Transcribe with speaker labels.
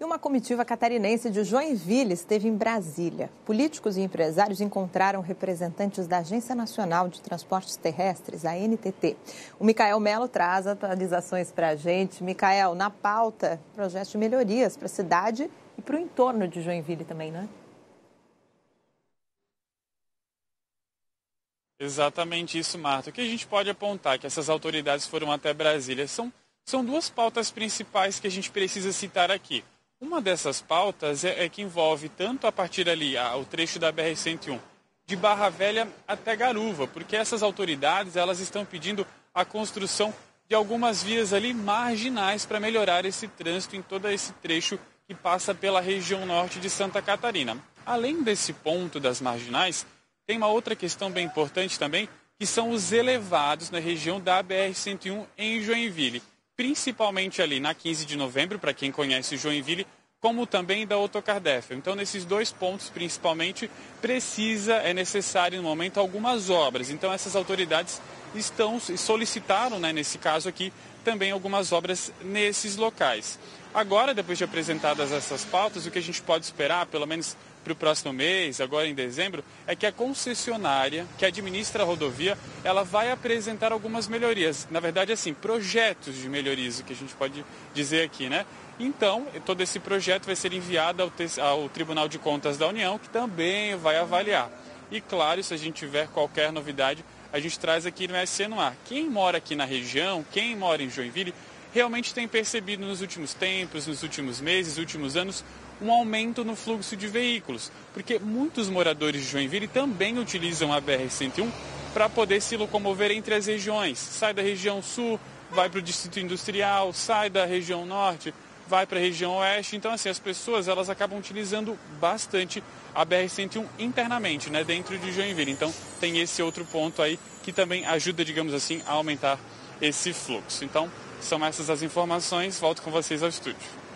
Speaker 1: E uma comitiva catarinense de Joinville esteve em Brasília. Políticos e empresários encontraram representantes da Agência Nacional de Transportes Terrestres, a NTT. O Micael Melo traz atualizações para a gente. Micael, na pauta, projetos de melhorias para a cidade e para o entorno de Joinville também, não é?
Speaker 2: Exatamente isso, Marta. O que a gente pode apontar que essas autoridades foram até Brasília são, são duas pautas principais que a gente precisa citar aqui. Uma dessas pautas é, é que envolve tanto a partir ali, a, o trecho da BR-101, de Barra Velha até Garuva, porque essas autoridades elas estão pedindo a construção de algumas vias ali marginais para melhorar esse trânsito em todo esse trecho que passa pela região norte de Santa Catarina. Além desse ponto das marginais, tem uma outra questão bem importante também, que são os elevados na região da BR-101 em Joinville principalmente ali na 15 de novembro, para quem conhece Joinville, como também da Autocardef. Então, nesses dois pontos, principalmente, precisa, é necessário no momento algumas obras. Então, essas autoridades estão solicitaram, né, nesse caso aqui, também algumas obras nesses locais. Agora, depois de apresentadas essas pautas, o que a gente pode esperar, pelo menos para o próximo mês, agora em dezembro, é que a concessionária que administra a rodovia, ela vai apresentar algumas melhorias. Na verdade, assim, projetos de melhorias, o que a gente pode dizer aqui, né? Então, todo esse projeto vai ser enviado ao, ao Tribunal de Contas da União, que também vai avaliar. E claro, se a gente tiver qualquer novidade, a gente traz aqui no SC no ar. Quem mora aqui na região, quem mora em Joinville, realmente tem percebido nos últimos tempos, nos últimos meses, últimos anos, um aumento no fluxo de veículos, porque muitos moradores de Joinville também utilizam a BR-101 para poder se locomover entre as regiões. Sai da região sul, vai para o distrito industrial, sai da região norte, vai para a região oeste. Então, assim, as pessoas elas acabam utilizando bastante a BR-101 internamente, né, dentro de Joinville. Então, tem esse outro ponto aí que também ajuda, digamos assim, a aumentar esse fluxo. Então, são essas as informações. Volto com vocês ao estúdio.